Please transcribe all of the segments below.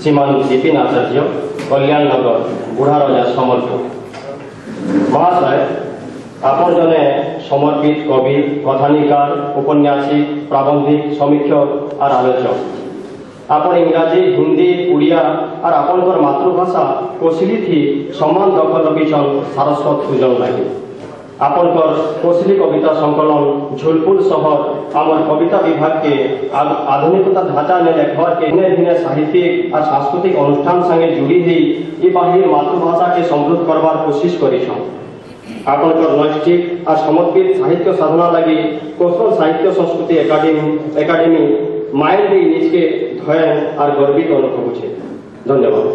শ্রীমান বিপিন আচার্য কল্যাণনগর বুঢ়ারজা সম্বলপুর মহাশয়, আপন জনে সমর্পিত কবি কথানিকার উপন্যাসিক প্রাবন্ধিক, সমীক্ষক আর আলোচক। আপন ইংরাজী, হিন্দি, উড়িয়া আর আপনকর মাতৃভাষা কোশলিথি সমান দখল রবিছন সারস্বত সুজন লাগে আপনকর কোশলী কবিতা সংকলন ঝুলপুর শহর আমার কবিতা বিভাগকে আধুনিকতা ধাঁচা নিয়ে লেখবারকে ভিন্ন দিনে সাহিত্যিক আর সাংস্কৃতিক অনুষ্ঠান সঙ্গে জুড়ি হই এ বাহির মাতৃভাষাকে সমৃদ্ধ করবার কোশিস করিছ আপনকর নৈষ্ঠিক আর সমর্পিত সাহিত্য সাধনা লাগি কৌশল সাহিত্য সংস্কৃতি একাডেমি একাডেমি মাইল দিয়ে নিজকে ধয়ন আর গর্বিত অনুভব হচ্ছে ধন্যবাদ।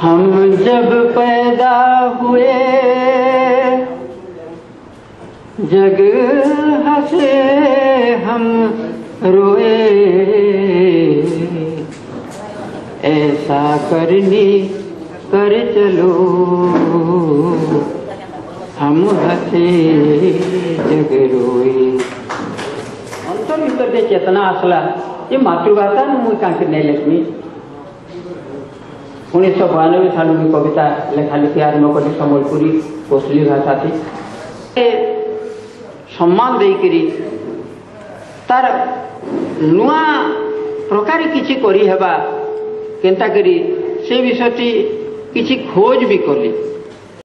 हम जब पैदा हुए, जग हंसे हम रोए। ऐसा करनी कर चलो, हम हंसे जग रोए। अंतर भीतर जे चेतना आसला ये मातृभाषा मुझे कांके नहीं लिखनी ଉଣେଇଶହ ବୟାନବେ ସାଲରୁ ବି କବିତା ଲେଖା ଲେଖି ଆରମ୍ଭ କଲି ସମ୍ବଲପୁରୀ କୋଶଲି ଭାଷାଥି ଏ ସମ୍ମାନ ଦେଇକିରି ତାର ନୂଆ ପ୍ରକାର କିଛି କରିହେବା କେନ୍ତା କରି ସେ ବିଷୟଟି କିଛି ଖୋଜ ବି କଲି